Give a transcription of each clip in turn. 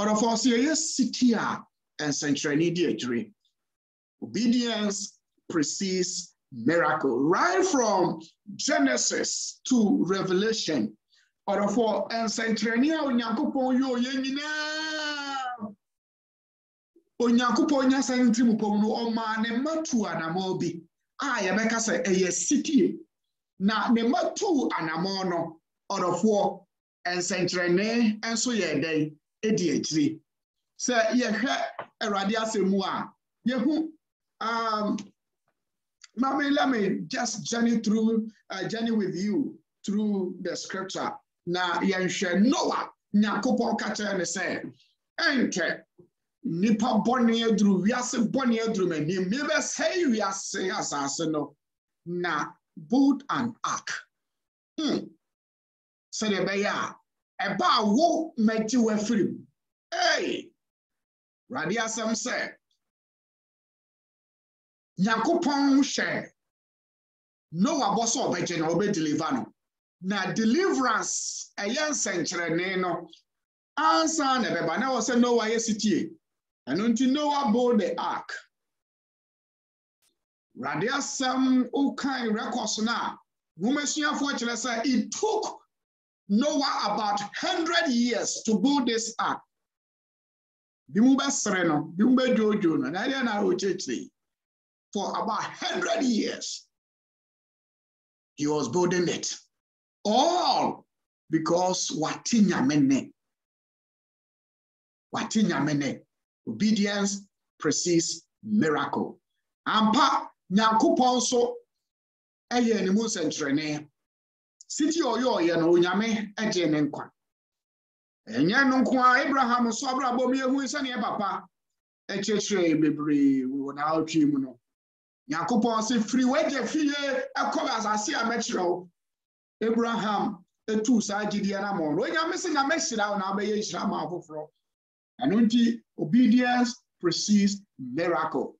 ɔdɔfoɔ sɛ yɛyɛ city a nsɛnkyerɛnne di obedience precedes miracle. Right from genesis to revelation. Ɔdɔfoɔ nsɛnkyerɛnne a onyankopɔn yɛ ɔyɛ nyinaa. Onyankopɔn no ɔmaa ne mma tu anammɔ bi a yɛbɛka sɛ ɛyɛ na ne mma tu anammɔ no ɔdɔfoɔ nsɛnkyerɛnne nso yɛ dɛn di akyire sɛ yɛhwɛ awurade asɛm mu um, Mommy, let me just journey through, uh, journey with you through the scripture. Na yɛnhwɛ Noah, Nyankopɔn ka kyerɛ ne sɛ, ɛnkɛ nipa bɔne aduru wiase bɔne aduru m'anim mebɛsɛe wiase asase no na build an ark. Hmm. Sɛdeɛ ɛbɛyɛ a, ɛba a wo mɛgye w'afiri mu. Hey! Awurade asɛm sɛ, nyankopɔn hyɛ noa bɔ sɛ ɔbɛgye na ɔbɛdeliver no na deliverance ɛyɛ nsɛnkyerɛnne no ansa na ɛbɛba na wɔ sɛ noa yɛ sitie ɛno nti noa build the ark wurade asɛm wokan records no a nwomasuafoɔ kyerɛ sɛ it took noah about 100 years to build this ark for about 100 years. He was building it. All because watinyamene. Watinyamene. Obedience precedes miracle. Ampa nyankopɔn so ɛyɛ mu nsɛnkyerɛnne. Siti ɔyɛ ɔyɛ no onyame ɛgye ne nkwa. Ɛnyɛ no nko a Abraham nso abrabɔ mu ehu sɛnea papa. Ɛkyerɛkyerɛ bebree wɔ n'awɔtwe mu no. nyankopɔn sɛ firi wagya fie ɛkɔ asase a mɛkyerɛ wo abraham ɛtuu saa gyidiɛ no ama no onyame sɛ nyame hyira na wobɛyɛ nhyira ma afoforɔ ɛno nti obedience precedes miracle.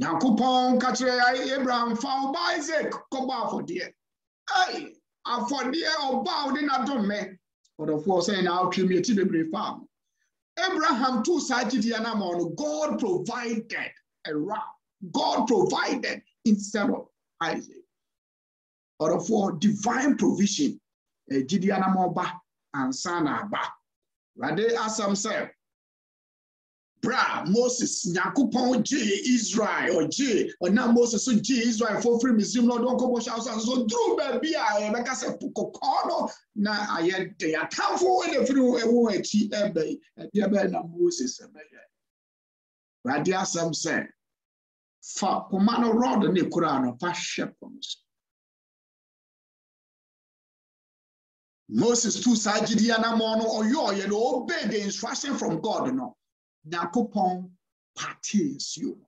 Nyankopɔn ka kyerɛ abraham fa wo ba isaac kɔbɔ afɔdeɛ ɔbaa a ɔde n'adɔmɛ ɔdɔfoɔ sɛ na atwam yɛti bebree fa mu abraham too saa gyidiɛ no ama ɔno god provided a ram. God provided instead of isaac. Ɔdɔfoɔ divine provision e gyidiɛ no ma ɔba ansa na aba awurade asɛm sɛ bra moses nyankopɔn gyee israel ɔgyee ɔnam moses so gyee israel fo firi misrim na ɔde ɔnkɔbɔhyɛ awosa so duru baabi a yɛbɛka sɛ kɔkɔɔ no na ayɛ de atamfo na firi ɛwo akyi ɛbɛyi ɛdeɛ bɛyɛ na moses ɛbɛyɛ. Awurade asɛm sɛ fa poma no rɔd ne kura no fa hwɛ po no so. Moses tu saa gyidi anammɔ no ɔyɛ ɔyɛ no obey the instruction from god no. Nyankopɔn pate nsuo. No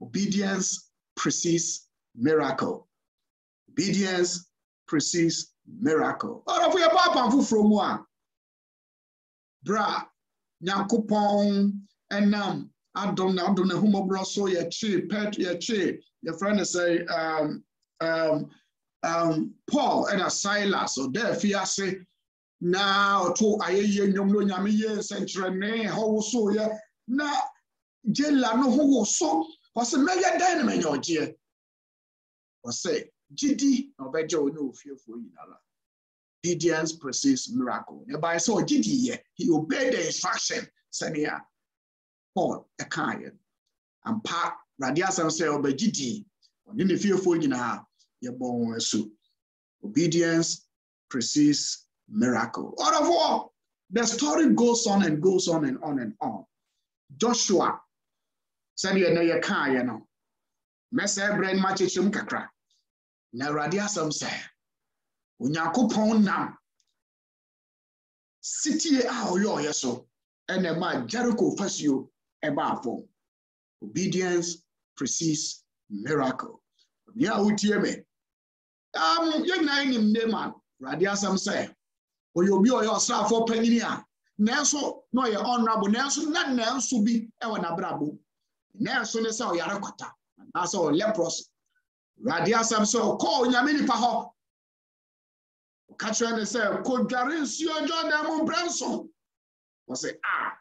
obedience precedes miracle. Obedience precedes miracle. Ɔrɔfo yɛ bɔ apan foforɔ a bra nyankopɔn ɛnam adom na adom na ahomɔborɔ so pet yɛkye yɛfrɛ no sɛ um, um, um, paul ɛna silas ɔda afi ase na ɔto ayɛyie nnwom no onyame yie nsɛnkyerɛnne hɔ wosoeɛ na gyela no ho wo so ɔsɛ mɛyɛ dɛn na manya ɔgyeɛ? Ɔsɛ gyidi na ɔbɛgye wo ne ofiefoɔ nyinara obedience precedes miracle. Ɛbae sɛ ɔgye diiɛ he obeyed the instruction sɛnea paul ɛkaeɛ. Ampa rade asɛm sɛ ɔbɛgye dii ɔne ne fiefoɔ nyinaa yɛbɔ wɔn asu. Obedience precedes miracle. Ɔdɔfoɔ the story goes on and goes on and on and on. Joshua sɛdeɛ na yɛkaeɛ no mɛsɛ brɛ no makyekyere mu kakra. Na awurade asɛm sɛ onyankopɔn nam. Sitie a ɔyɛ ɔyɛ so ɛna ma jericho fasuo obedience precedes miracle. Nea a? Wotie me um, yɛn nyinaa nim Naaman awurade asɛm sɛ ɔyɛ obi ɔyɛ ɔsraafoɔ panyin a nanso na ɔyɛ honorable nanso na nanso bi ɛwɔ n'abrabɔ nanso ne sɛ ɔyare kwata anaasɛ ɔyɛ leprosy awurade asɛm sɛ ɔkɔɔ onyame nipa hɔ. Ɔka kyerɛ ne sɛ nson wɔsɛ a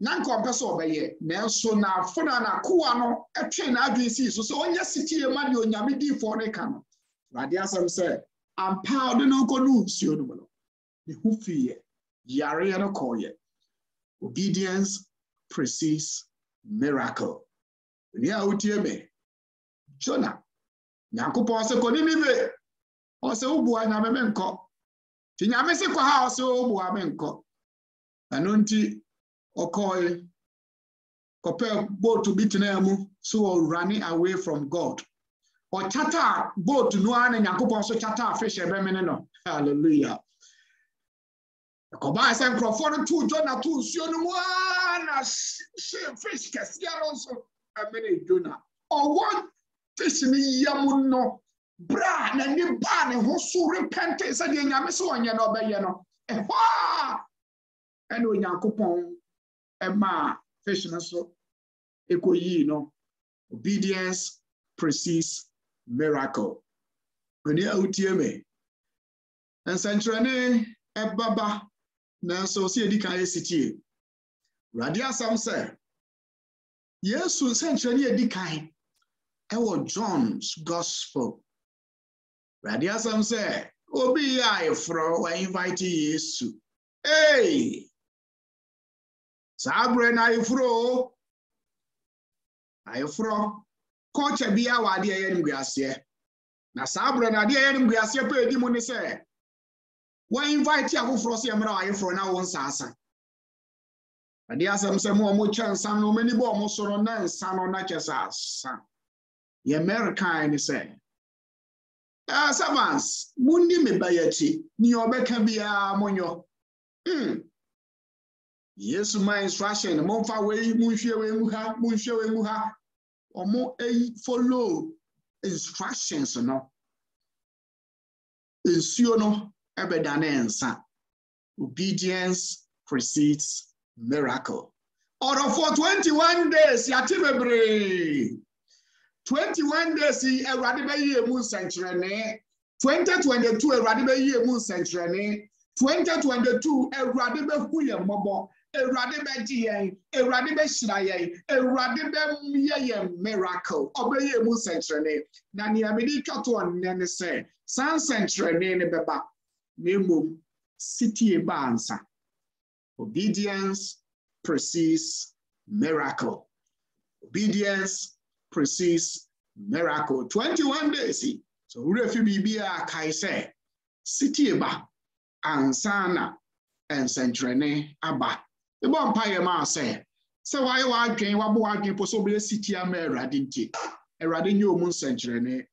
na nka ɔmpɛ sɛ ɔbɛyɛ. Nanso n'afo na n'akoa no twe n'adwene sii so sɛ ɔnyɛ sitie ma deɛ onyame ampa ɔde no nkɔ ne ho fiiɛ yareɛ no kɔɔyɛ obedience precedes miracle. Nea a wotie me jona nyankopɔn sɛ kɔ ninive ɔsɛ wobua nyame me nkɔ. Nti nyame ha ɔsɛ wobua me nkɔ. Ɛno nti ɔkɔe kɔpɛ boat bi tenaa so ɔrunning away from god. Ɔkyata boat no ara ne nyankopɔn so kyata fish ɛbɛmene no. Hallelujah. Ɛkɔbaa sɛ nkurɔfoɔ no too jona too nsuo no mu aa na fish kɛseɛ no nso. Ɛmene jona. Ɔwɔ fish no yam no. Berɛ a n'ani baa ne ho so repɛnte sɛdeɛ nyame sɛ ɔnyɛ no ɔbɛyɛ no. Ɛhɔ a ɛne onyankopɔn ɛmaa fish no so ɛkɔyii no. Obedience precedes miracle. Ani a wotie me. Nsɛnkyerɛnne ɛbaba na nso si edi anyị si tie radi asam sɛ yesu nsɛnkyerɛnne edi kan ɛwɔ john's gospel. Radi asam sɛ obi yɛ ayeforo wa invite yesu. Ee saa na ayeforo o. Ayeforo kɔɔkya bi a wɔ adeɛ na saa na adeɛ yɛ no pa edi mu ne. Wɔinvite afoforɔ sɛ yɛmmra wɔ ayeforɔ na wo nsaasa adeɛ asɛm sɛ mo a mokyɛ nsa no ɔmani bɔ ɔmo so no na nsa no na kyɛ sɛ asa yɛ mɛrekan ne sɛ servants mundi me bayati ni ɔbɛka biara monyɔ hmm. yesu ma instruction momfa wei monhwie wei mu ha monhwie wei mu ha. Ɔmo eyi follow instructions no. Nsuo no ɛbɛdane nsa. Obedience precedes miracle. Ɔdɔfoɔ 21 days yɛate bebree 21 days yi awurade bɛyi emu nsɛnkyerɛnne 2022 awurade bɛyi emu nsɛnkyerɛnne 2022 awurade bɛhu yɛn mmɔbɔ awurade bɛgye yɛn awurade bɛhyira yɛn awurade bɛyɛ yɛn miracle ɔbɛyɛ emu nsɛnkyerɛnne na nea mede twa to ɔnnɛ ne sɛ saa nsɛnkyerɛnne ne bɛba na mmom sitie ba ansa obedience precedes miracle obedience precedes miracle. 21 days. So wúrẹ́ fi bíbí a kae sɛ sitie ba ansana nsɛnkyerɛnne aba. Ebɔ mpa yɛ maa sɛ sɛ wayɛ w'adwen wabɔ w'adwen po sɛ ɔbɛyɛ sitie ama Awurade nti. Awurade nye ɔmu nsɛnkyerɛnne.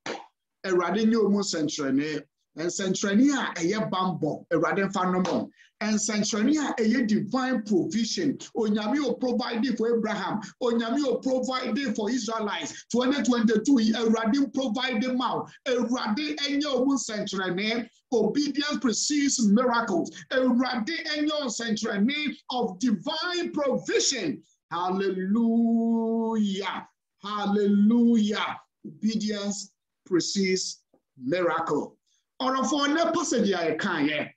Awurade nye ɔmu nsɛnkyerɛnne. Nsɛnkyerɛnne a ɛyɛ bambɔ Awurade nfa nom. nsɛnkyerɛnne a ɛyɛ divine provision. Onyame o provide for abraham. Onyame o provide for israelites. 2022 yi awurade provide ma o awurade ɛnyɛ ɔmu nsɛnkyerɛnne. Obedience precedes miracles. Awurade ɛnyɛ nsɛnkyerɛnne of divine provision. Hallelujah. Hallelujah. Obedience precedes miracle ɔrɔfoɔ ne passage a yɛka yɛ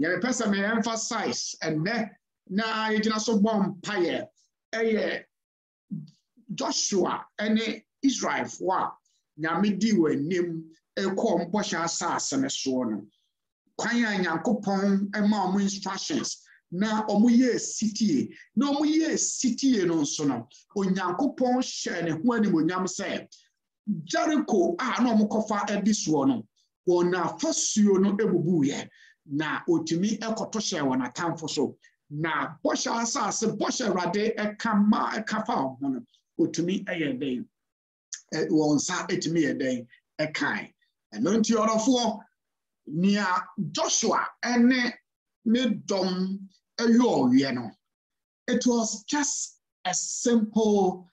yɛrepɛ sɛ me emphasize ɛnɛ na yɛgyina so bɔ mpayɛ ɛyɛ joshua ne israelfoɔ a nyame di wɔ anim kɔ mbɔhyɛ asase no soɔ no. Kwan a nyankopɔn ma ɔmo instructions na ɔmo yɛ sitie na ɔmo yɛ sitie no nso no onyankopɔn hyɛ ne ho animonyam sɛ jericho a na ɔmo kɔfa di soɔ no wɔn afasuo no ebubuiɛ. Na otumi kɔto hyɛ wɔn atamfo so. Na bɔhyɛ asase bɔhyɛ awurade ɛka ma ɛka fa wɔn ho no otumi yɛ den wɔn nsa etumi yɛ den ɛkan ɛno nti ɔrɔfoɔ nea joshua ɛne ne dɔm ɛyɛ ɔwie no it was just a simple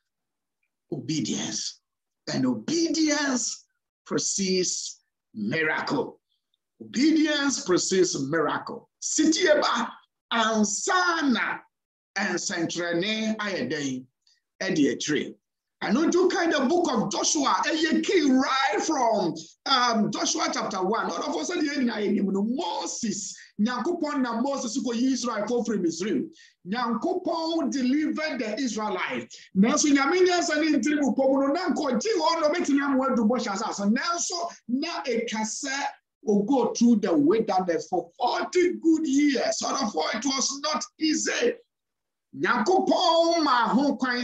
obedience. And obedience precedes miracle. Obedience precedes miracle. Sitieba ansana nsɛnkyerɛnne ayɛ den ɛde akyire. And do kind of book of Joshua, a key right from um, Joshua chapter one. All of us are Moses nyankopɔn na moses kɔyi israelfoɔ firi misraim nyankopɔn delivered the israelites nanso nyame nyansa ne ntiri mu pɔ mu no na nkɔgye hɔ na ɔbɛtumi ama adu bɔhyɛ asase nanso na ɛka sɛ will go through the wilderness for 40 good years. So therefore, it was not easy. Nyankopɔn ma ho kwan.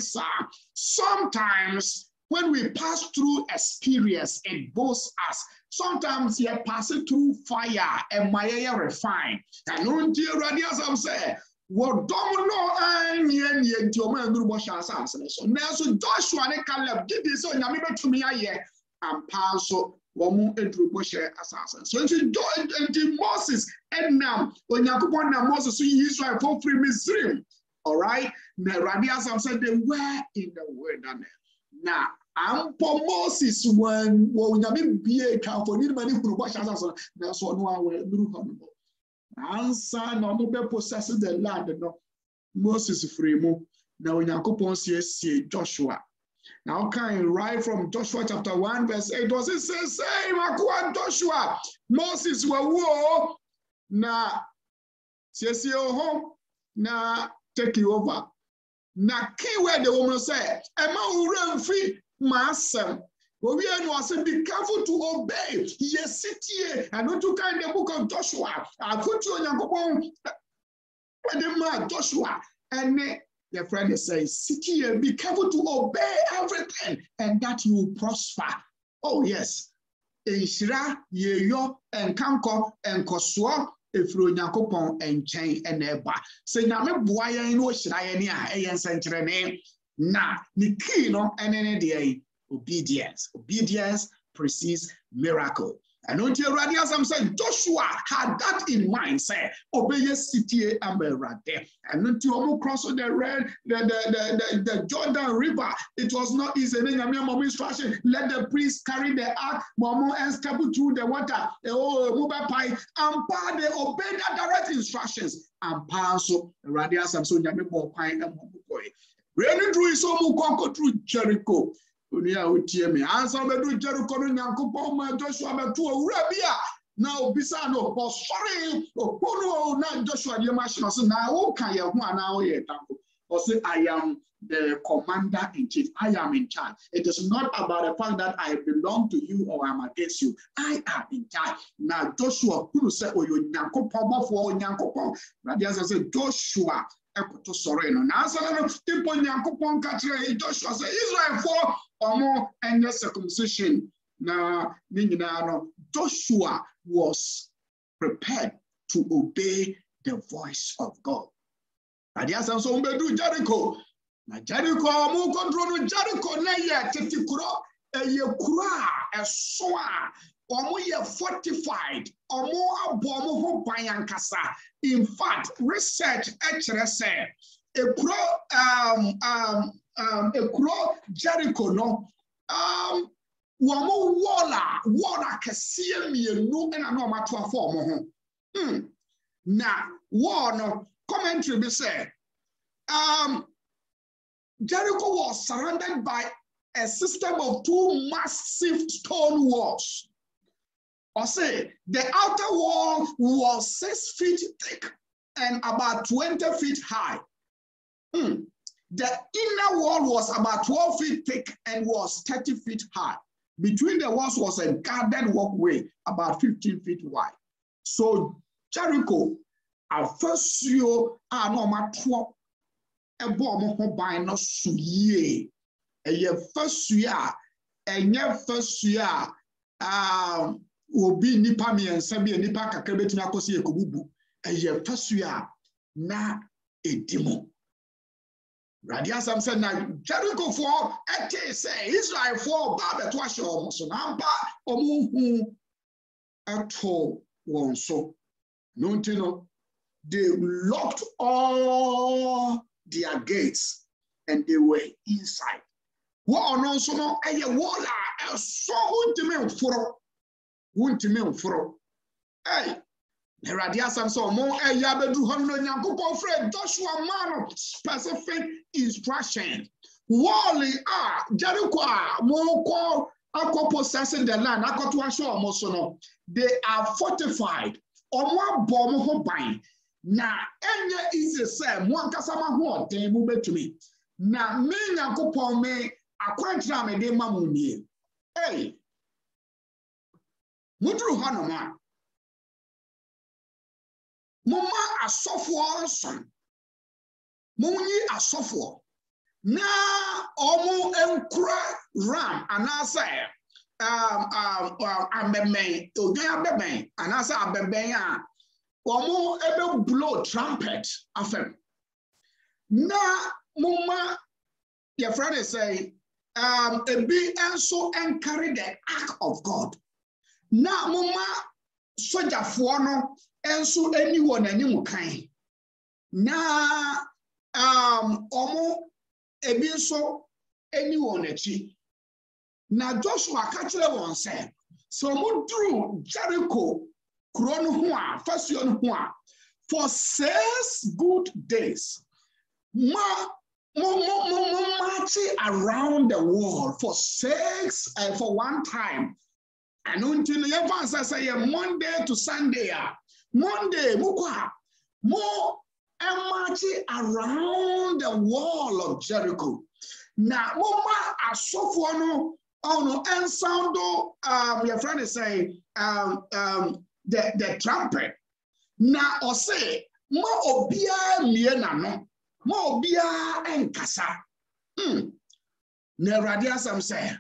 Sometimes when we pass through experience, it boasts us. Sometimes you pass through fire my air refine. On dear radias, I'm saying, wɔdɔm no anyɛ neɛ nti ɔmo anuru bɔhyɛ asase no so. Nanso joshua ne caleb gye di sɛ onyame bɛtumi ayɛ ampa nso wɔn aduru bɔhyɛ asase so nti jo nti moses ɛnam onyankopɔn nam moses so yi israelfoɔ firi misrim alright na awurade asam sɛ they were in the wilderness. Na ampɔ moses wɔn wɔn onyame bie kanfo ne ma ne huru bɔhyɛ asase no nanso ɔno a wɔaduru hɔ no ansa na ɔmo bɛ possess the land no. Moses firi mu na onyankopɔn siesie joshua. Now, kind right from Joshua chapter 1, verse 8, does it say, say, Makua Joshua, Moses were war, na siesie home, na take you over. Na key word the woman say, Emma ma asɛm owie no ɔsɛ be careful to obey. Yɛsitie ɛno to kind the book of joshua. Afotuo onyankopɔn ɛde maa joshua. Ɛne yɛfrɛ no sit here. be careful to obey everything and that you prosper. Oh yes. Nhyira yɛyɔ nkankɔ nkɔsoɔ ɛfiri onyankopɔn nkyɛn ɛna ɛba. Sɛ nyame boa yɛn na ɔhyira yɛn a ɛyɛ nsɛnkyerɛnne. Na ne kii no ne obedience. Obedience precedes miracle. And until Awurade asam sɛ Joshua had that in mind sɛ ɔbɛyɛ sitie ama Awurade. And until ɔmo cross the red the the the the, the Jordan River it was not easy. Ne nyame ama instruction let the priest carry the ark ma ɔmo and step through the water. Oh mo bɛ pae ampa they obey the direct instructions. Awurade asam so nyame bɔ kwan ɛmo ɔmo Wei duru yi sɛ ɔmo kɔ nkɔturu Jericho. oni a wotie me ansa bɛdu Jericho no nyankopɔn ma Joshua bɛto owura bi a na obisa ɔsɔre ɔpo no na Joshua deɛ ma hyɛ no so na woka yɛ ho anaa woyɛ tamfo ɔse I am the commander in chief. I am in charge. It is not about the fact that I belong to you or I'm against you. I am in charge. Na Joshua hunu sɛ ɔyɛ onyankopɔn bɔfoɔ onyankopɔn. Radeɛ sɛ sɛ Joshua ɛkoto sɔre no nansa no tipo nyankopɔn ka kyerɛ Joshua sɛ Israelfoɔ ɔmo ɛnyɛ circumcision. Na ne nyinaa no Joshua was prepared to obey the voice of God. Ade asɛm so ɔmbɛdu Jericho. Na Jericho ɔmo kɔntoro Jericho na yɛ tete kuro ɛyɛ kuro a ɛso a ɔmo yɛ fortified ɔmo abɔ ɔmo ho ban ankasa in fact research ɛkyerɛ sɛ ekuro um, um, um, Jericho no um, wɔn wall a wall akɛseɛ mmienu ɛna na wɔn ato afɔ wɔn ho hmm. na wall no bi sɛ um, Jericho was surrounded by a system of two massive stone walls. Or say the outer wall was six feet thick and about 20 feet high. Hmm. The inner wall was about 12 feet thick and was 30 feet high. Between the walls was a guarded walkway about 15 feet wide. So Jericho, afasuo a na ɔmo atoɔ ɛbɔ ɔmo ho no so yie. Ɛyɛ fasua a ɛnyɛ fasua a obi nipa mmiɛnsa bi a nipa kakra betumi akɔsi ekobubu. Ɛyɛ fasua a na edi mu. Awurade asɛm sɛ na Jerichofoɔ ɛte sɛ Israelfoɔ ɔbaa bɛto ahyɛ wɔn so na mpa wɔn hu ɛto wɔn so. No nti no, they locked all their gates and they were inside. Wɔn ɔno nso no ɛyɛ wall a ɛso wuntumi nforo wuntumi nforo. Ɛy Awurade asɛm sɛ ɔmo ɛyɛ abɛduru hɔ no Onyankopɔn frɛ Joshua maa no specific instruction. Wɔɔle a Jericho a mo kɔ akɔ possessing the land akɔto ahyɛ ɔmo so no they are fortified ɔmo abɔ ɔmo ho ban na ɛnyɛ easy sɛ mo ankasa mo ahoɔden mo bɛtumi na me nyankopɔn me akwankyerɛ a mede ma mo nie ei moduru hɔnom a momma asɔfoɔ nson. Monyi asɔfoɔ. Na ɔmo nkura ram anaasɛ um, um, um, abɛbɛn odwan abɛbɛn anaasɛ abɛbɛn a ebe blow trumpet afɛm na moma yɛfrɛ ne sɛ um, ebi nso nkari the ark of god na moma sogyafoɔ no nso ani wɔ n'anim kan. Na um, wɔn ebi nso ani wɔ n'akyi na joshua ka kyerɛ wɔn sɛ sɛ wɔn duru jericho kuro no a fasuo no a for six good days ma mo mo mo march around the world for six uh, for one time ɛno nti no yɛmfa nsa sɛ yɛ monday to sunday a monday mo kɔ a mo around the wall of jericho. Na mo ma asɔfoɔ no ɔno nsan do um, yɛfrɛ ne sɛ um, um, the, the trumpet. Na ɔse ma obiara mmie n'ano ma obiara nkasa hmm. na awurade asɛm sɛ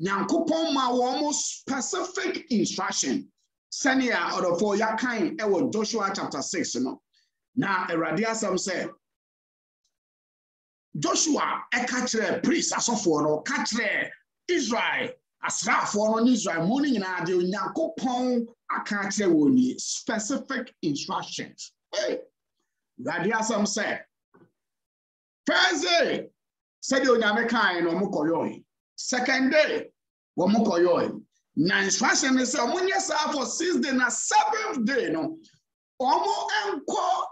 nyankopɔn ma wɔn mo specific instruction. Sɛnea ɔdɔfoɔ yɛakan wɔ joshua chapter six no. Na awurade asɛm sɛ joshua ɛka kyerɛ priest asɔfoɔ no ɔka kyerɛ israel asraafoɔ no ne israel mu no nyinaa deɛ onyankopɔn aka akyerɛ wɔn ni specific instructions. Awurade asɛm sɛ first day sɛdeɛ onyame kae no ɔmo kɔyɔe second day wɔn kɔyɔe na instruction ne sɛ ɔmo nyɛ saa for six day na seventh day no. Ɔmo nkɔ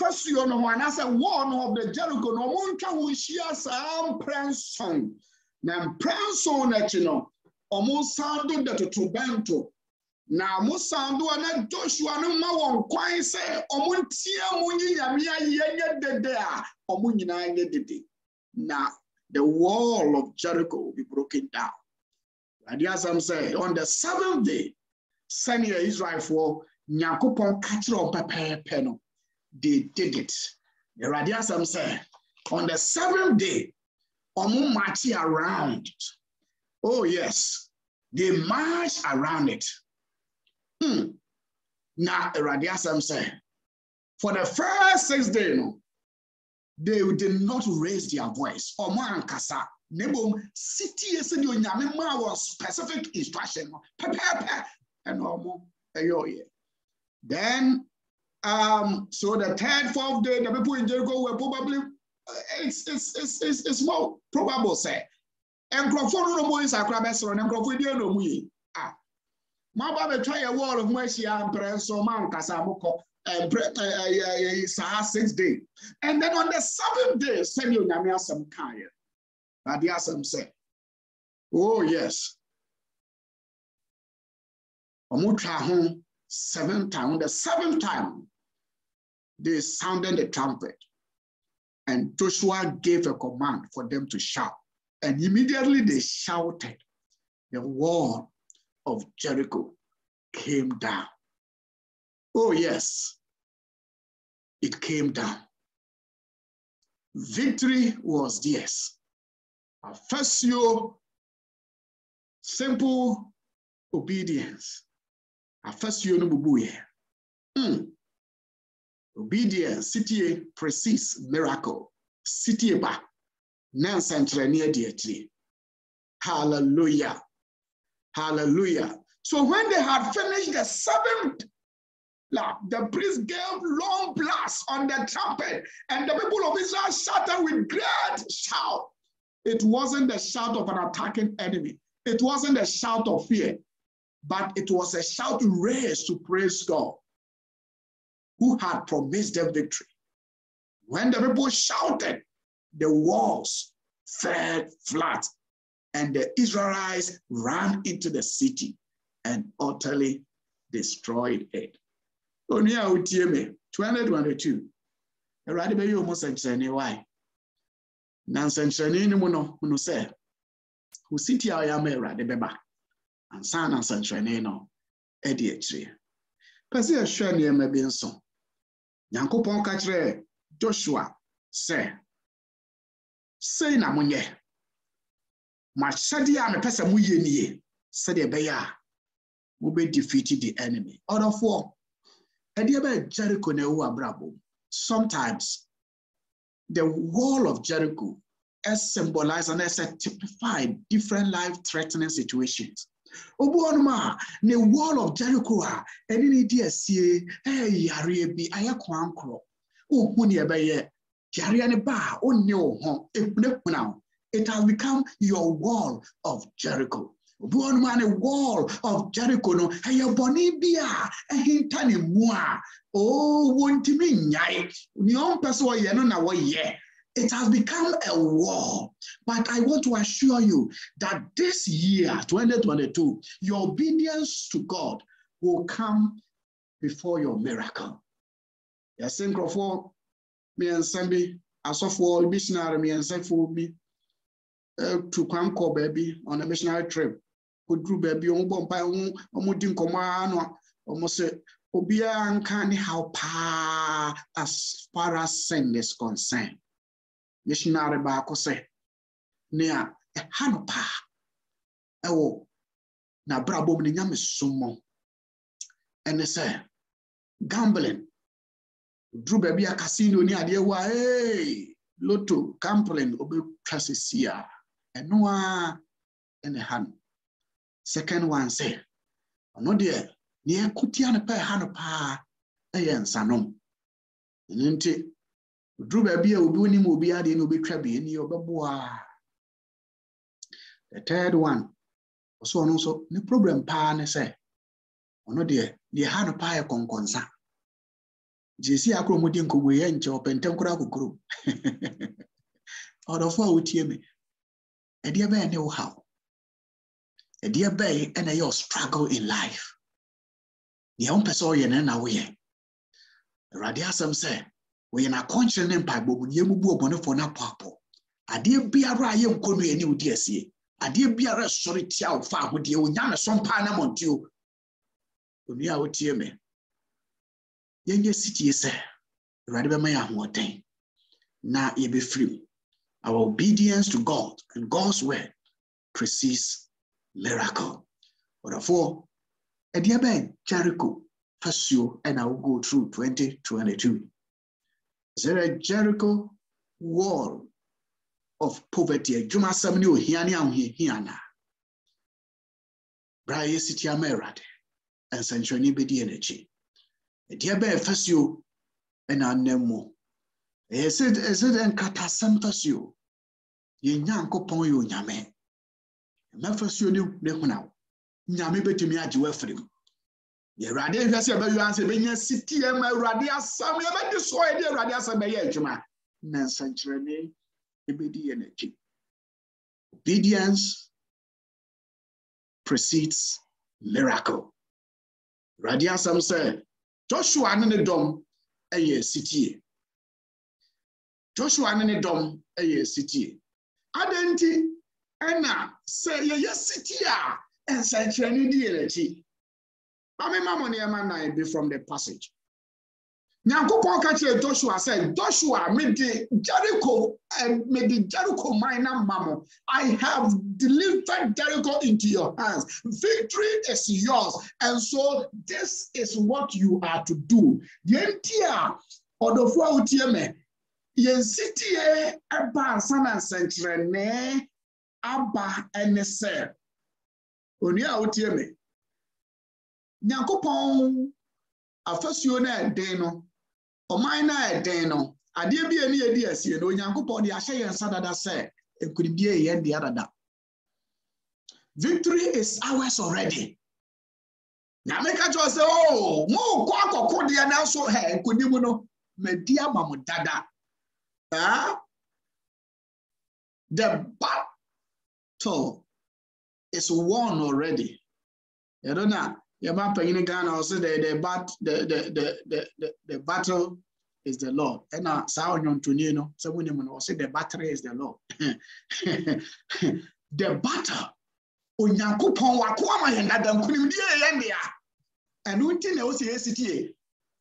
fasuo no ho anaasɛ wall no the jericho no ɔmo ntwa ho nhyia saa mprɛnson na mprɛnson n'akyi no ɔmo san do the totorobɛnto na ɔmo san do na joshua no ma wɔn kwan sɛ ɔmo ntia mo nyi nyame ayɛ nyɛ dede a ɔmo nyinaa nyɛ dede na the wall of jericho will be broken down. Ade asɛm sɛ on the seventh day sɛnea israelfoɔ nyankopɔn Nyakupon kyerɛ wɔn pɛpɛɛpɛ no. They did it. Awurade asɛm sɛ on the seventh day ɔmo march around. It oh yes. They march around it. Hmm. na awurade asɛm sɛ for the first six day no they did not raise their voice. Ɔmo ankasa na mmom sitie sɛdeɛ onyame maa wɔ specific instruction pɛpɛɛpɛ ɛna ɔmo ɛyɛ ɔyɛ then um, so the third fourth day the people in Jericho were probably it's it's it's it's, more probable sɛ nkurɔfoɔ no na ɔmo yi sakora bɛsoro na nkurɔfoɔ die na ɔmo yi ah mo aba abɛtwa yɛ wɔɔlo ho ahyia mpere nso ma nkasa mo kɔ saa day. And then on the seventh day sɛdeɛ onyame asɛm kaayɛ ade asɛm sɛ oh yes. Ɔmo twa ho seven time. The seventh time they sounded the trumpet. And Joshua gave a command for them to shout. And immediately they shouted. The wall of Jericho came down. Oh yes it came down victory was theirs Afesio, simple obedience. Afesio no bubuye. Mm. Obedience, sitie, precise, miracle. Sitie ba. Nansa ntrani Hallelujah. Hallelujah. So when they had finished the seventh lap, the priest gave long blasts on the trumpet, and the people of Israel shouted with great shout. It wasn't the shout of an attacking enemy. It wasn't a shout of fear, but it was a shout raised to praise God who had promised them victory. When the people shouted, the walls fell flat and the Israelites ran into the city and utterly destroyed it. Onua a wotie me. 2022 awurade bɛyɛ ɔmu nsɛnkyerɛnne wae na nsɛnkyerɛnne no mu no hunu sɛ wo siti a ɔyɛ ama awurade bɛba. Ansa na nsɛnkyerɛnne no adi akyire. Pɛ sɛ yɛhwɛ nneɛma bi nso. Nyankopɔn ka kyerɛɛ joshua sɛ sei na monyɛ. Mahyɛdeɛ a mepɛ sɛ moyɛ nie sɛdeɛ ɛbɛyɛ a mobɛdefeat the enemy. Ɔdɔfoɔ ɛdeɛ bɛyɛ jericho na sometimes the wall of jericho as symbolized and as typified different life threatening situations. Obu hɔnom a ne wall of jericho a ɛne ne di asie ɛyɛ yareɛ bi ayɛ kwankorɔ. Wohu ne ɛbɛyɛ. Yareɛ ne ba a it has become your wall of jericho obi hɔnom a wall of jericho no ɛyɛ bɔne bi a ɛhinta ne mu a oo wɔntumi nnyae nea ɔmpɛ sɛ ɔyɛ no na It has become a war. But I want to assure you that this year, 2022, your obedience to God will come before your miracle. Yes, nkurɔfoɔ mmiɛnsa bi asɔfoɔ missionary mmiɛnsa foɔ bi to kwan kɔ baabi on a missionary trip koduru baabi wɔn bɔ mpa ho wɔn di nkɔmɔ ano wɔn sɛ obiara nka ne how paa as far as sin is concerned. missionary baako sɛ nea ɛha no paa. Ɛwɔ n'abrabɔ mu ne nyame sommɔ ɛne sɛ gambling. Duru baabi a casino ne adeɛ wɔ a hey, gambling obɛtwa sesi a ɛno a ɛne ha no. Second one sɛ ɔno deɛ nea ɛkotia no pɛ ɛha no paa ɛyɛ nsanom. Ɛno nti duru baabi a obi onim obi adeɛ na obɛtwa bie ni ɔbɛboa. The third one ɔsɛ ɔno nso ne problem paa ne sɛ ɔno deɛ deɛ ha no paa yɛ kɔnkɔnsa. Gyesi akoro mu di nkɔmmɔ yɛ nkyɛ ɔpɛntɛm koraa kokoro ɔdɔfo a wotie me ɛdeɛ bɛyɛ ne wo haw ɛdeɛ bɛyɛ ɛna ɛyɛ struggle in life. Deɛ wompɛ sɛ ɔyɛ no na woyɛ. Awurade asɛm sɛ wɔyɛ n'akɔnkyerɛ ne mpaebɔ mu nea emubu ɔbɔnefoɔ n'apɔapɔ adeɛ biara a nkɔ no yɛ ne odi asie. Adeɛ biara sɔre tia wo fa ahodeɛ onya ne so mpaa na mɔntuo onua a wotie me yɛnyɛ sitie sɛ awurade bɛma yɛ ahoɔden na yɛbɛfiri mu. Our obedience to god and god's word precedes miracle ɔdɔfoɔ ɛdeɛ bɛyɛ jericho fasuo ɛna wo go through 2022 Is there a Jericho wall of poverty? Adwuma asɛm ne ohia ne ahohiahia na. Bra yɛ siti ama Awurade. Nsɛnkyerɛnne bɛdi yɛn akyi. Ɛdeɛ bɛyɛ fasuo ɛna anam mu. Ɛyɛ sɛ ɛsɛ dɛ nkatasɛm fasuo. Yɛn Nyankopɔn. Mma fasuo ne ne huna wo. Nyame bɛtumi agye wo afiri mu. awurade nhwɛ sɛ ɛbɛyɛ ansɛ ɛbɛnya sitie ma awurade asɛm yɛbɛde soɔ yɛde awurade asɛm bɛyɛ adwuma. Na nsɛnkyerɛnne ɛbɛdi yɛn akyi. Obedience precedes miracle. Awurade asɛm sɛ joshua ne ne dɔm ɛyɛ sitie. Joshua ne ne dɔm ɛyɛ sitie. Adɛn nti ɛna sɛ yɛyɛ sitie a nsɛnkyerɛnne di yɛn akyi Mamema mo nneɛma nan bi from the passage. Nyankopɔn ka kyerɛ Joshua sɛ Joshua mede Jericho mede Jericho man na ma mo. I have delivered Jericho into your hands. Victory is yours. And so this is what you are to do. Deɛ nti a ɔdɔfo a wotie me yɛn sitie ɛba ansa na nsɛnkyerɛnne aba ɛne sɛ onua a wotie me nyankopɔn afasuo no ɛden no ɔman no ɛden no adeɛ bi a ne yɛdi asie no onyankopɔn de ahyɛ yɛn nsa dada sɛ nkonimdie yɛ yɛn dea dada victory is ours already. Nyame ka kyerɛ sɛ o mookɔ akɔko deɛ nanso hɛ nkonim no madi ama mo dada. The battle is won already. Yɛno na yɛma panyin ghana ɔsɛ the the bat the the the the the the battle is the lord ɛna saa ɔnyɔntoni no sɛ mo nim no ɔsɛ the battery is the lord the battle. Onyankopɔn wako ama yɛn dada nkonimdie yɛ yɛn dea ɛno nti na ɛwɔ sɛ yɛsi tie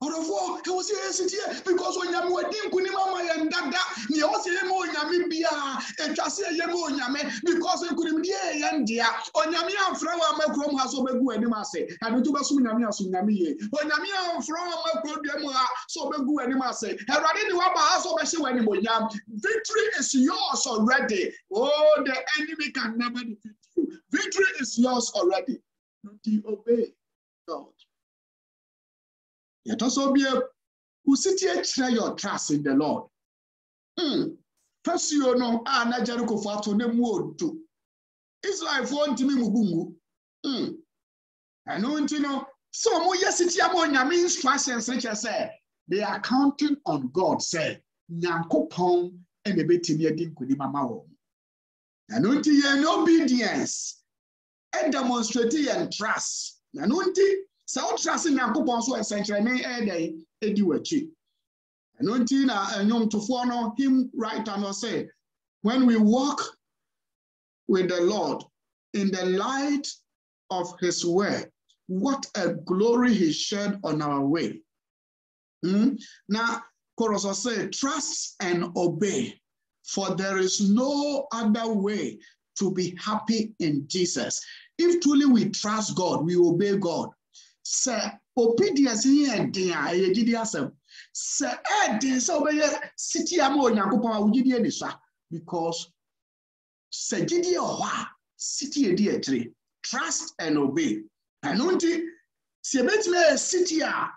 ɔdɔfoɔ ɛwɔ sɛ yɛsi tie because onyame wadi nkonim ama yɛn dada nea ɛwɔ sɛ yɛma onyame biara atwa sɛ yɛma onyame because nkonimdie yɛ yɛn dea onyame amfrɛ wɔ ama kurom ha sɛ ɔbɛgu anim ase ɛno nti wobɛsom nyame asom nyame yie onyame amfrɛ wɔ ama kuro dua mu ha sɛ ɔbɛgu anim ase awurade ne waba ha sɛ ɔbɛhyɛ wɔ animonyam victory is yours already. Oh the enemy can never defeat you. Victory is yours already. Nti obey god yɛtɔ so bie wositi akyerɛ your trust in the lord. Mm. pasuo no a na jerikofo ato ne mu odu israelfoɔ ntumi mugu ngu. Mm. ɛno nti no sɛ ɔmo yɛ siti ama onyame instructions kyɛ sɛ they are counting on god sɛ nyankopɔn ɛna ebetumi adi nkonim ama wɔn. Ɛno nti yɛn obedience ɛdemonstrate yɛn trust. Ɛno nti sɛ wotrase nyankopɔn so nsɛnkyerɛnne ɛdɛn ɛdi w'akyi. Ɛno nti na nnwomtofoɔ no him writer no sɛ when we walk with the lord in the light of his word what a glory he shed on our way. Mm? na koroso say trust and obey for there is no other way to be happy in jesus. If truly we trust god we obey god sɛ obedience yɛ den a ɛyɛ gyidi asɛm. Sɛ ɛden sɛ wobɛyɛ siti ama onyankopɔn a wogyidi ani sa because sɛ gyidi wɔ a siti yɛdi akyire. Trust and obey. Ɛno nti sɛ yɛbɛtumi ayɛ siti a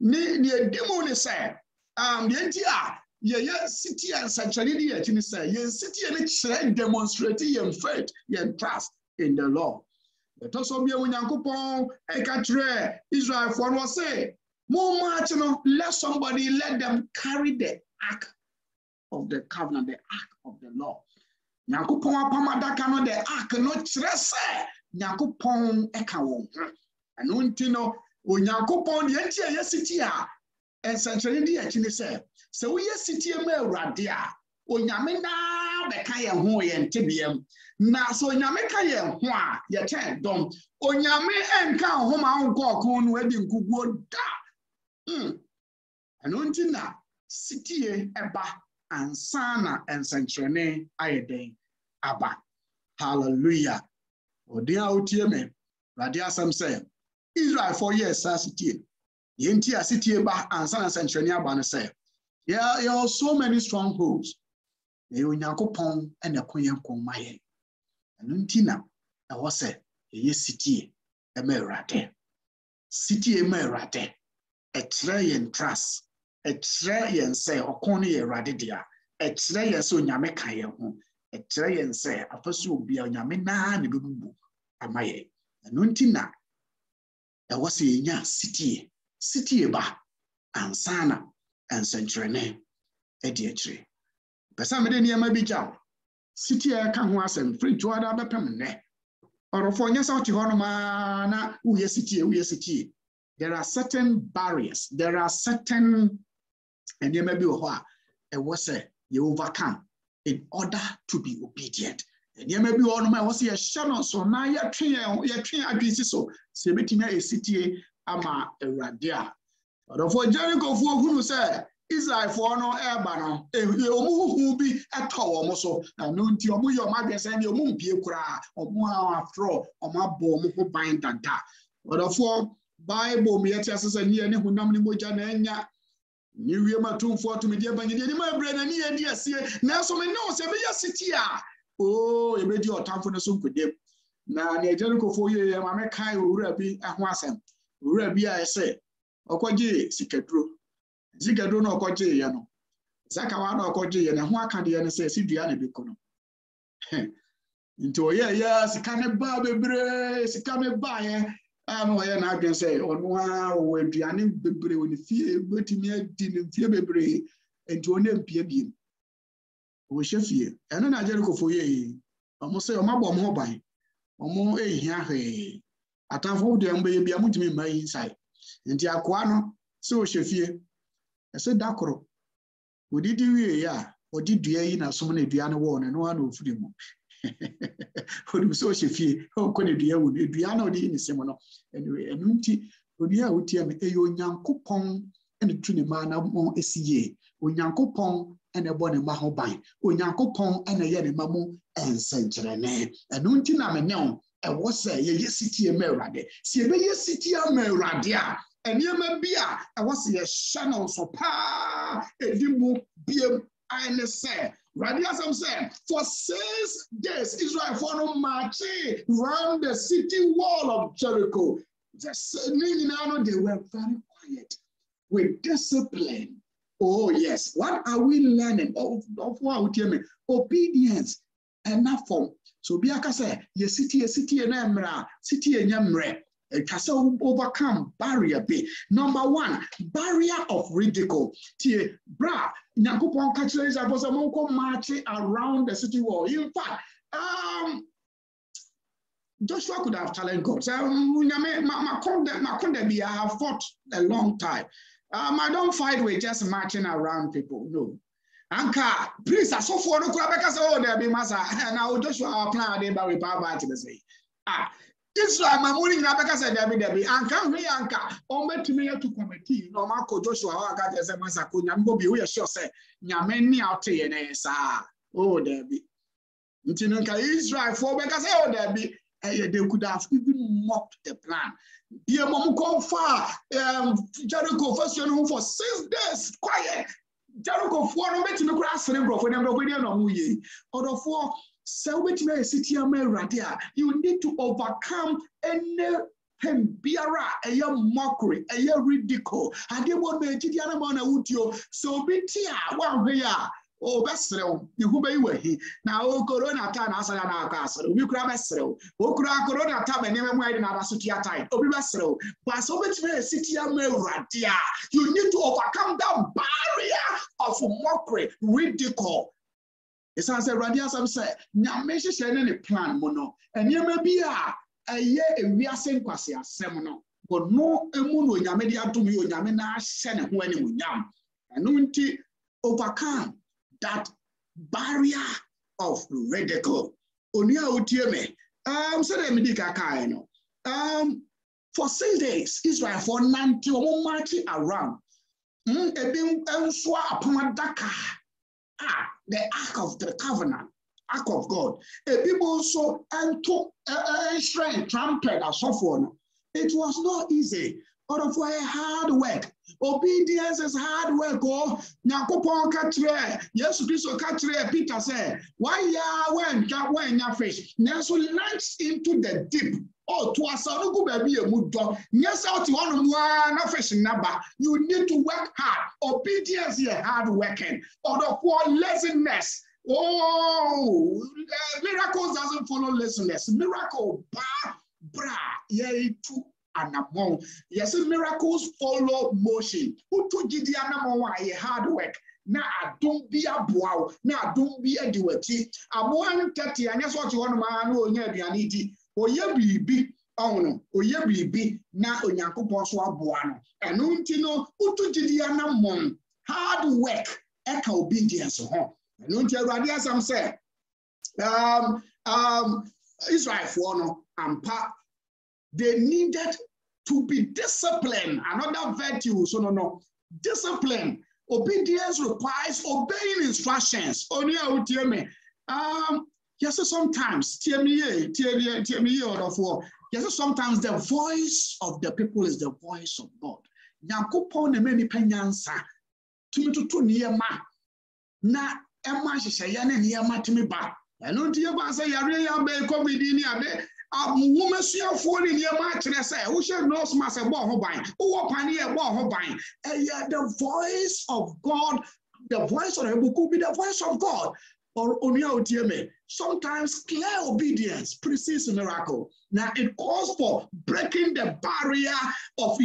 ne ne edi mu ne sɛ um, deɛ nti a yɛyɛ siti a nsɛnkyerɛnne di yɛ akyi ne sɛ yɛn siti yɛ ne kyerɛ demonstrate yɛn faith yɛn trust in the lord ɛtɔ so bia onyankopɔn ɛka kyerɛ israelfoɔ no ɔse mo march no let somebody let them carry the ark of the covenant the ark of the law. Nyankopɔn apam adaka no the ark no kyerɛ sɛ nyankopɔn ɛka wɔn ho. Ɛno nti no onyankopɔn deɛ nti a ɛyɛ siti a nsɛnkyerɛnne di akyi ne sɛ sɛ woyɛ sitie ma awurade a onyame naa bɛka yɛn ho yɛn tebeam na sɛ onyame ka yɛn ho a yɛkyɛn dɔm. Onyame nka nhoma nkɔ ɔko no adi nkuguo da. Ɛno nti na sitie ɛba ansa na nsɛnkyerɛnne ayɛ den aba. Hallelujah. Ɔden a wotie me awurade asɛm sɛ israelfoɔ yɛ saa sitie. Yɛn ti a sitie ba ansa na nsɛnkyerɛnne aba no sɛ there so many strongholds. Ɛyɛ onyankopɔn ɛna ɛko yɛn kɔn ma yɛn. Ɛno nti na ɛwɔ sɛ ɛyɛ sitie ɛma awurade. Sitie ma awurade. Ɛkyerɛ yɛn trust. Ɛkyerɛ yɛn sɛ ɔko no yɛ awurade dea. Ɛkyerɛ yɛn sɛ onyame ka yɛn ho. Ɛkyerɛ yɛn sɛ afa so obi a onyame naa ne bɛbubu ama yɛn. Ɛno nti na ɛwɔ sɛ yɛnya sitie. Sitie ba. Ansa na nsɛnkyerɛnne ɛdi akyire. Pɛ mede nneɛma bi gya wo. Sitie a ho asɛm firi dwoada bɛpem nnɛ. Ɔrɔfoɔ nyɛ sɛ wote hɔ nom a na woyɛ sitie woyɛ sitie there are certain barriers there are certain nneɛma bi wɔ hɔ a ɛwɔ sɛ yɛ overcome in order to be obedient. Nneɛma bi wɔ nom a ɛwɔ sɛ yɛhyɛ no so na yɛtwe yɛtwe adwene si so sɛ yɛbɛtumi ayɛ sitie ama awurade a. Ɔdɔfoɔ jerikofoɔ hunu sɛ Isaifo ọnụ ebana omuhubi etowo muso na nunti omuyi omabese ni omumpi ekura omuha afro omabo omuhu bain dada. Ọdọfọ Bible mu yɛte ase sɛ ne yɛ ne honam na anya ne wiem atomfoɔ atomdeɛ banye deɛ nima berɛ n'ani yɛ di asie. Nanso me ne wo sɛ ɛbɛyɛ siti a oo yɛbɛdi ɔtamfo no so nkodam na ne agya no ma mekae owura bi ho asɛm. Owura bi a ɛsɛ ɔkɔgye sikaduro na ɔkɔgye yɛ no zakawa na ɔkɔgye yɛ na ɛho aka deɛ no sɛ esi dua na kɔ no nti ɔyɛ yɛ sika ne ba bebree sika ne ba yɛ a na ɔyɛ n'adwene sɛ ɔno ara ɔwɔ fie betumi adi ne fie bebree nti ɔne mpie biem ɔhyɛ fie. Ɛno na agye rekɔfo yɛ yi ɔmo sɛ ɔmo abɔ ɔmo ho ban. Ɔmo ehia hwee atamfo deɛ mbɛyɛ bia mutumi mma yi nsae. Nti akoa no sɛ ɔhyɛ fie. Ɛsɛ da koro odidi wie a ɔde dua yi na som na dua no wɔɔ no ɛno ara na ofiri mu. Onim sɛ ɔhyɛ fie ɔnkɔ ne dua wɔ no dua na ɔde yi ne sim no ɛno nti onua a wotia me ɛyɛ onyankopɔn ɛna tu ne mmaa na mo esi yie. Onyankopɔn ɛna ɛbɔ ne mma ho ban. Onyankopɔn ɛna ɛyɛ ne mma mu nsɛnkyerɛnne. Ɛno nti na me ne wo ɛwɔ sɛ yɛyɛ sitie ma awurade. Sɛ sitie ma a nneɛma bi a ɛwɔ sɛ yɛhyɛ no nso paa ɛdi mu biem ɛne sɛ awurade asɛm sɛ for six days israelfoɔ no marche round the city wall of jericho. No they were very quiet with discipline. Oh yes. What are we learning? Of what mean? obedience. Ɛna fam so obi aka sɛ yɛsitie yɛsitie na mmerɛ a sitie nyɛ mmerɛ atwa sɛ overcome barrier bi number one barrier of ridicule tie bra nyankopɔn ka kyerɛ israelfoɔ sɛ monkɔ marche around the city wall in fact um, Joshua could have challenged God. So, Makonda I have fought a long time. Um, I don't fight with just marching around people. No anka priest asɔfoɔ no kora bɛka sɛ oh daabi masa na wo joshua plan ba we paa baa kyerɛ sɛ ah israel ma mu ni nyinaa bɛkasa dabi dabi. Anka hwee anka. Ɔmɛtumi atu kɔmɛtii na ɔma akɔ joshua hɔ aka kyerɛ sɛ masa ko nyame bɔ bi woyɛ sure sɛ nyame ne a ɔte yɛ ne saa oo dabi. Nti no nka israelfoɔ bɛkasa oo dabi. Ɛyɛ de kuda even mock the plan. Bie mo mo kɔnfa um, jericho fasuo no ho for six days quiet. Jericho foɔ no bɛtumi koraa asere nkurɔfoɔ ne nkurɔfoɔ ne na ɔmo yie ɔdɔfoɔ. Sɛ wobɛtumi ayɛ siti ama awurade you need to overcome any pain biara a ɛyɛ mockery ɛyɛ ridicule. Adeɛ bɔ no bɛyɛ gyidi anamɔ na wotuo sɛ obi te a woahwɛ yɛ a ɔbɛserew. Ne ho bɛyi wahi na corona ta na asaya na aka asere obi kura bɛserew. O kura corona bɛ nneɛma mu ayɛ de na adaso tia time obi bɛserew. Baasa obetumi yɛ si tia mu awurade a you need to overcome that barrier of mockery ridicule esan sɛ awurade asɛm sɛ nyame hyehyɛ ne ne plan mu no nneɛma bi a ɛyɛ ewiase asɛm no wɔno emu na onyame de atum yi onyame na ahyɛ ne ho animuonyam ɛno nti overcome that barrier of ridicule. Only a wotie me. Um, so let me di kaka no. Um, for six days, Israel for ninety wɔn march around. Mm, ebi nso apoma daka. Ah, the ark of the covenant, ark of God. Ebi mo nso nto ɛhyerɛn trumpet asɔfoɔ no. It was not easy. But for a hard work. Obedience is hard work. Oh, Nyankopɔn ka kyerɛ Yesu Kristo ka kyerɛ Peter sɛ wayɛ wɛntwa wɛnya fish nanso launch into the deep. Oh, to asa no go baabi yɛ mu dɔ. Nyɛ sɛ ɔte na fish naba. You need to work hard. Obedience yɛ hard working. Ɔdɔfoɔ laziness. Oh, miracles doesn't follow laziness. Miracle ba bra yɛ tu anammɔn yɛsɛ miracles follow motion wotu gidi anammɔn a hard work na adom bi aboa wo na adom bi adi w'akyi aboa ntɛte anyɛ sɛ ɔte hɔnom a na ɔnya aduane di ɔyɛ biribi ɔhono ɔyɛ biribi na onyankopɔn so aboa no ɛno nti no wotu gidi anammɔn hard work ɛka obedience ho ɛno nti awurade asɛm sɛ um, um, israelfoɔ no ampa they needed to be disciplined. Another virtue, so no, no. Discipline. Obedience requires obeying instructions. Only I would me. Um, yes, sometimes, me, eh, or for eh, eh, yes, sometimes the voice of the people is the voice of God. Nyankopɔn na mɛ nipa nyansa. Tumi tutu nneɛma. Na ɛma nhyehyɛeɛ ne nneɛma tumi ba. Ɛno nti yɛ ba sɛ yare yɛ abɛɛ covid ni ade nwomasuafoɔ ne nneɛma akyerɛ sɛ wohyɛ nose mask ɛbɔ ho ban. Wowɔ pane ɛbɔ ho ban. Ɛyɛ the voice of god the voice of the book could be the voice of god. Or onua otie me sometimes clear obedience precedes miracle. Now it calls for breaking the barrier of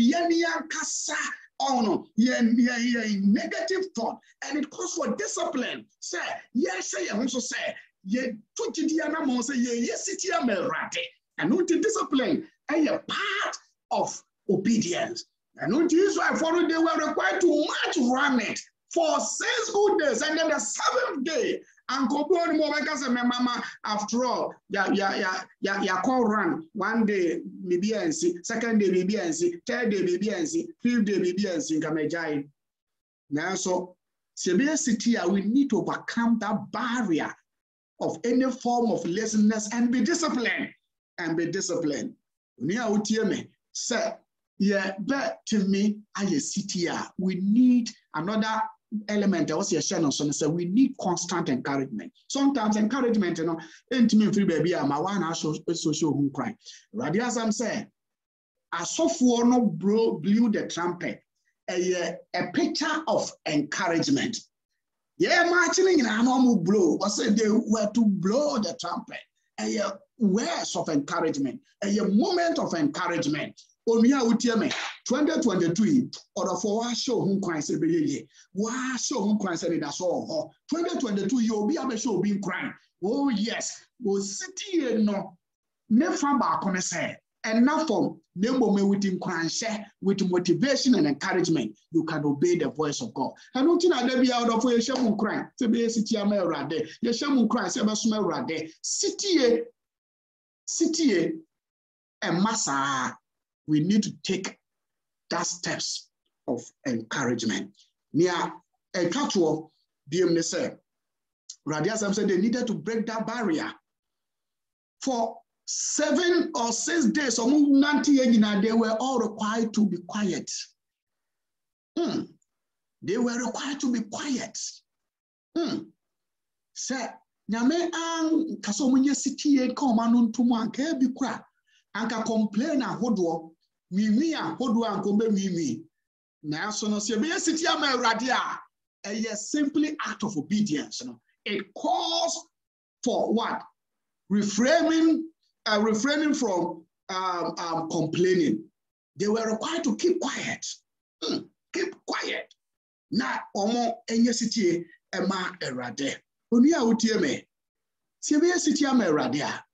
yeah, yeah, yeah, negative thought and it calls for discipline. Sɛ yɛhyɛ yɛn ho so sɛ yɛtu gyidi anamɔ sɛ yɛyɛ siti ama awurade ɛno nti discipline ɛyɛ part of obedience. Ɛno nti israelfoɔ no they were required to march run it for six good days and then the seventh day ankɔbuo no mu ɔbɛka sɛ mɛmama after all ya ya ya ya yakɔ run. One day biribi ansi second day biribi ansi third day biribi ansi fifth day biribi ansi nka mɛgyae nanso sɛ ɛbɛyɛ city a we need to overcome that barrier of any form of laziness and be disciplined. And be disciplined. Oni a wotie me. Sɛ yɛbɛtumi ayɛ city a we need another element a wɔsi ɛhyɛ no so we need constant encouragement. Sometimes encouragement no ntumi nfiri baabi a ma wa na aso social ohun kwan awurade asam sɛ asɔfoɔ no blow blew the trumpet. Ɛyɛ a picture of encouragement. Yɛn maakye no nyinaa na wɔn blow. Wɔsɛ they were to blow the trumpet. Ɛyɛ words of encouragement. Ɛyɛ moment of encouragement onua a me 2022 yi ɔdɔfoɔ wahyɛ ohun kwan sɛ ɛbɛyɛ yie. Wahyɛ ohun kwan sɛ ɛdeda so wɔ hɔ. 2022 yi obi abɛhyɛ obi nkran. Oh yes. Ositie no ne fa baako ne sɛ fam na mmom with nkranhyɛ with motivation and encouragement you can obey the voice of God. Ɛno nti na ada bi a ɔdɔfoɔ yɛhyɛ mu nkran sɛ ɛbɛyɛ sitie ama awurade. Yɛhyɛ mu nkran sɛ ɛbɛsom awurade. Sitie sitie ɛma saa we need to take that steps of encouragement. Nea ɛtwa toɔ biem ne sɛ, Awurade asɛm sɛ they needed to break that barrier. For seven or six days, they were all required to be quiet. Hmm. They were required to be quiet. Hmm. Sɛ nyame anka sɛ ɔmo nyɛ sitie ka ɔmo ano ntom anka ebi kora anka complain ahodoɔ nwiinwii ahodoɔ a nkɔmɛ nwiinwii nanso no sɛ ebɛyɛ siti ama awurade a ɛyɛ simply act of obedience no it calls for what? Refraining uh, refraining from um, um, complaining. They were required to keep quiet. Mm, keep quiet. Na wɔn nyɛ sitie ɛma awurade. Onua a wotie me sɛ ebɛyɛ sitie ama awurade a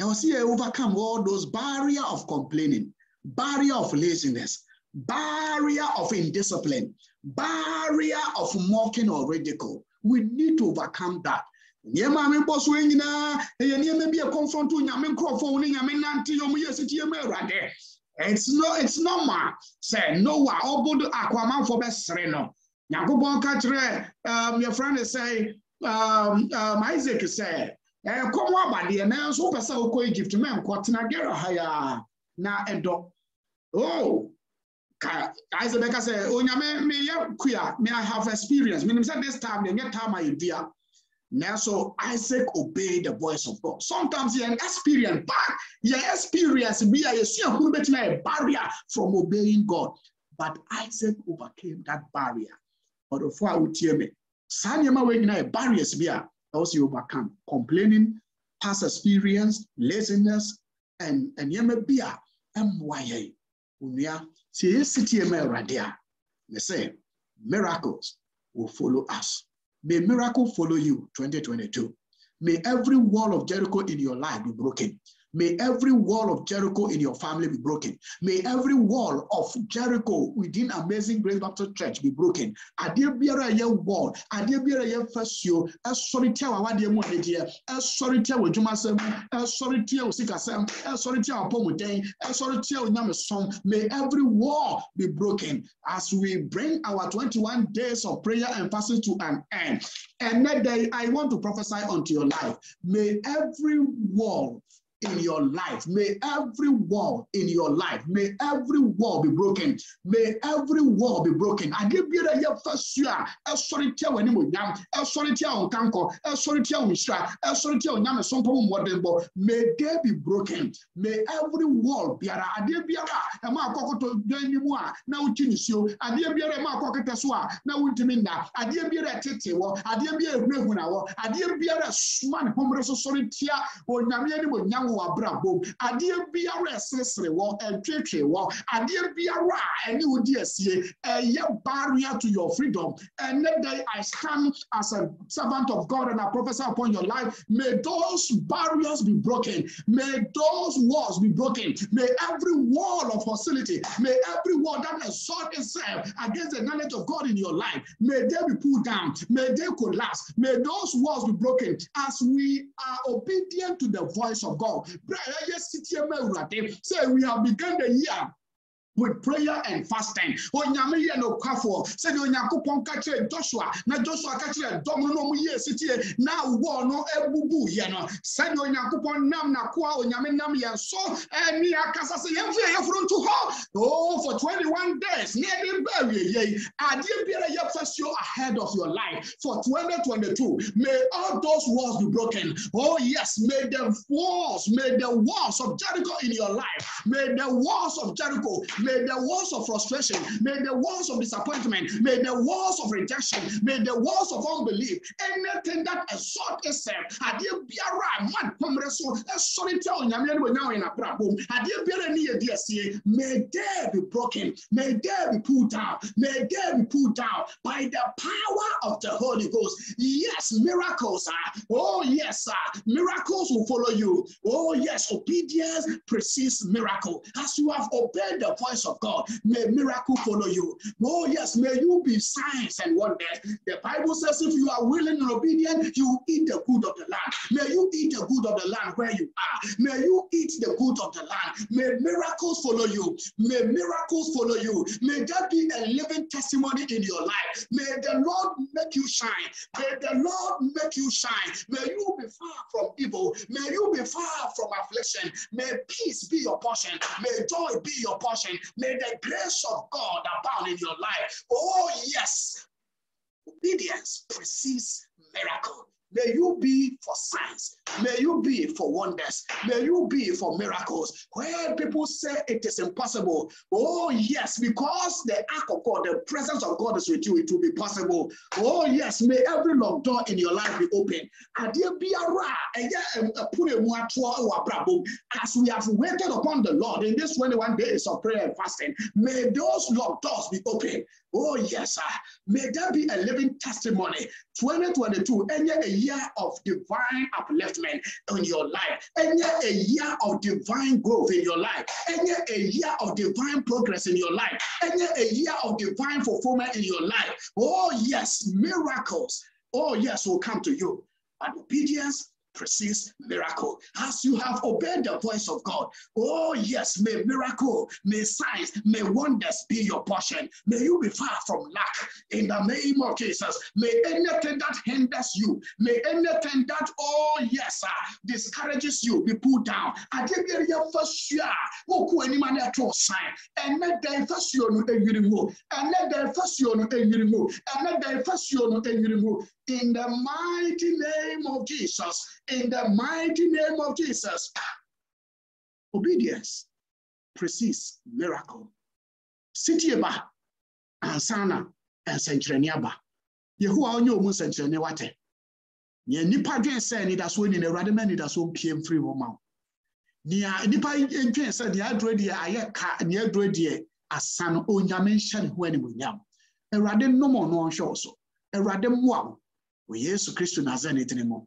ɛwɔ sɛ overcome all those barrier of complaining barrier of laziness, barrier of indiscipline, barrier of mocking or ridicule. We need to overcome that. nneɛma a mebɔ so nyinaa ɛyɛ nneɛma bi a confront nyame nkurɔfoɔ ne nyame nante ɔmo yɛ sitie ma awurade. It's no it's normal. Sɛ noa ɔbodo akwamanfoɔ bɛsere no. Nyankopɔn ka kyerɛ um, yɛfrɛ ne sɛ um, um, isaac sɛ ɛkɔm abadeɛ nanso gera oh ka ayise bɛka sɛ onyame meyɛ kua may i have experience. Menim sɛ this time deɛ nyɛ time a yɛdua nanso isaac obey the voice of god. Sometimes yɛn experience but yɛn experience bi a yɛsua bɛtumi ayɛ barrier from obeying god. But isaac overcame that barrier. Ɔdɔfo a wotie me saa nneɛma wei nyinaa yɛ barriers bi a ɛwɔ overcome complaining past experience laziness and nneɛma bi a ɛmmoa yɛn onua sɛ yɛsi tie ma awurade a sɛ miracles will follow us. May miracle follow you 2022 may every wall of jericho in your life be broken May every wall of Jericho in your family be broken. May every wall of Jericho within Amazing Grace Baptist Church be broken. Adeɛ biara a ɛyɛ wall, adeɛ biara a ɛyɛ fasuo, ɛsɔre tia wɔ awadeɛ mu anigyeɛ, ɛsɔre tia wɔ adwumasɛm, ɛsɔre tia wɔ sikasɛm, ɛsɔre tia wɔ apɔmuden, ɛsɔre tia wɔ nyamesom. May every wall be broken as we bring our 21 days of prayer and fasting to an end. And that day, I want to prophesy unto your life. May every wall in your life. May every wall in your life, may every wall be broken. May every wall be broken. Adeɛ biara yɛ fa su a ɛsɔre tia wɔ anim onyam, ɛsɔre tia wɔn kankɔ, ɛsɔre tia wɔn nhyira, ɛsɔre tia wɔn nyame sɔmpɔ mmɔdenbɔ. May they be broken. May every wall biara, adeɛ biara a ɛma akɔkɔtɔ dwan ne mu a na woti nsuo, adeɛ biara ɛma akɔkɔtɔ so a na wontumi nna, adeɛ biara ɛtete wɔ, adeɛ biara ehunahuna wɔ, adeɛ biara suma ne homere so sɔre tia onyame anim onyam no w'abrabɔ mu. Adeɛ biara ɛseresere wɔ ɛtwetwe wɔ adeɛ biara a ɛne asie ɛyɛ barrier to your freedom. And that day I stand as a servant of God and a professor upon your life. May those barriers be broken. May those walls be broken. May every wall of hostility may every wall that assault itself against the knowledge of God in your life may they be pulled down. May they collapse. May those walls be broken. As we are obedient to the voice of God. bere a yɛyɛ sitiɛ ma awurade. Sɛ we have begun the year with prayer and fasting. Onyame yɛ no kwafoɔ sɛdeɛ onyankopɔn ka kyerɛ Joshua na Joshua ka kyerɛ dɔm no na ɔmo yɛ sitie na wɔ no ebubu yɛ no. Sɛdeɛ onyankopɔn nam n'akoa onyame nam yɛn so ɛni akasa sɛ yɛn fi yɛforo nto hɔ. Oh for twenty one days ne yɛde bɛ awie yɛ adeɛ biara yɛ fɛ ahead of your life. For twenty twenty two may all those walls be broken. Oh yes may the walls may the walls of Jericho in your life may the walls of Jericho May the walls of frustration, may the walls of disappointment, may the walls of rejection, may the walls of unbelief, anything that assault itself, adeɛ biara man kɔmrɛ so ɛsɔre tɛ onyame no wɔnya wɔn abrabom adeɛ biara ni yɛ di asie may they be broken may they be pulled down may they be pulled down by the power of the Holy Ghost. Yes miracles are oh yes sir miracles will follow you. Oh yes obedience precedes miracle. As you have obeyed the voice voice of God. May miracle follow you. Oh, yes, may you be signs and wonders. The Bible says if you are willing and obedient, you eat the good of the land. May you eat the good of the land where you are. May you eat the good of the land. May miracles follow you. May miracles follow you. May that be a living testimony in your life. May the Lord make you shine. May the Lord make you shine. May you be far from evil. May you be far from affliction. May peace be your portion. May joy be your portion. May the grace of God abound in your life. Oh, yes. Obedience precedes miracle. May you be for signs. May you be for wonders. May you be for miracles. Where people say it is impossible. Oh, yes, because the ark of God, the presence of God is with you, it will be possible. Oh, yes, may every locked door in your life be open. As we have waited upon the Lord in this 21 days of prayer and fasting, may those locked doors be open. Oh, yes, sir. May that be a living testimony. 2022, any a year of divine upliftment in your life, any a year of divine growth in your life, any a year of divine progress in your life, any a year of divine fulfillment in your life. Oh, yes, miracles. Oh, yes, will come to you. But obedience precedes miracle. As you have obeyed the voice of God, oh yes, may miracle, may signs, may wonders be your portion. May you be far from lack in the name of Jesus. May anything that hinders you, may anything that, oh yes, uh, discourages you be put down. You. And let the remove. And let the remove. And let the remove. In the mighty name of Jesus in the mighty name of Jesus. Obedience precedes miracle. Sitie ba ansana nsɛnkyerɛnne aba. Yehowa onye omu nsɛnkyerɛnne wate. Nea nipa dwen sɛ nidasoɔ ni na awurade ma nidasoɔ mpie mfiri hɔ ma wo. Nea nipa dwen sɛ nea aduro deɛ ayɛ ka nea aduro deɛ asa no onyame nhyɛ ne ho animuonyam. Awurade nnɔm ɔno ɔnhwɛ wo so. Awurade mmoa. Wɔ Yesu Kristo Nazarene din mu.